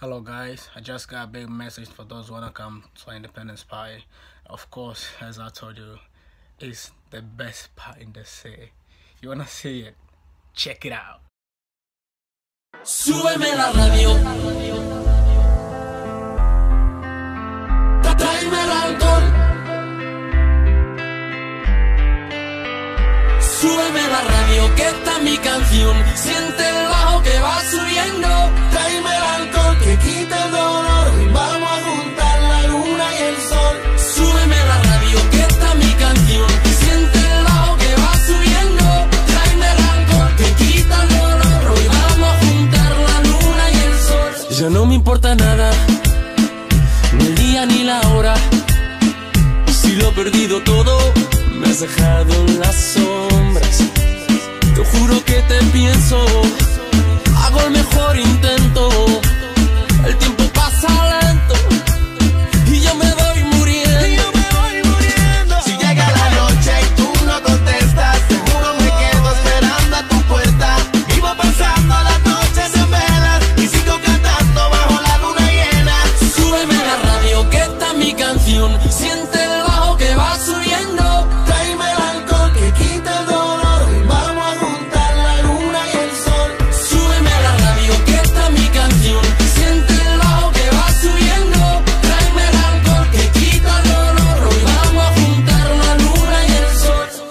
Hello guys, I just got a big message for those who wanna come to Independence Party. Of course, as I told you, it's the best pie in the city. You wanna see it? Check it out. Súbeme la radio. Tráeme el alcohol. Súbeme la radio, que esta es mi canción. Siente el bajo que va subiendo. No me importa nada, ni el día ni la hora. Si lo he perdido todo, me has dejado en las sombras. Te juro que te pienso.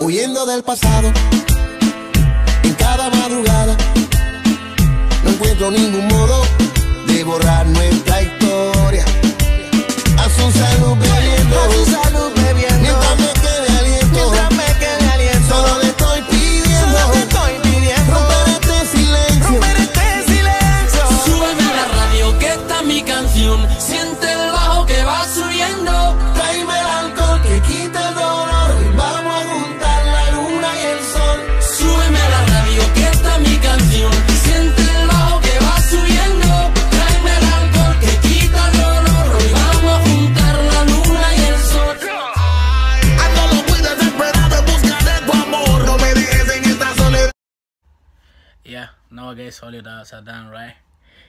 huyendo del pasado. En cada madrugada no encuentro ningún modo yeah nowadays holidays are done right?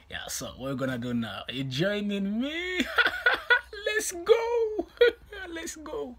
Yeah so what we're gonna do now you joining me? Let's go! Let's go!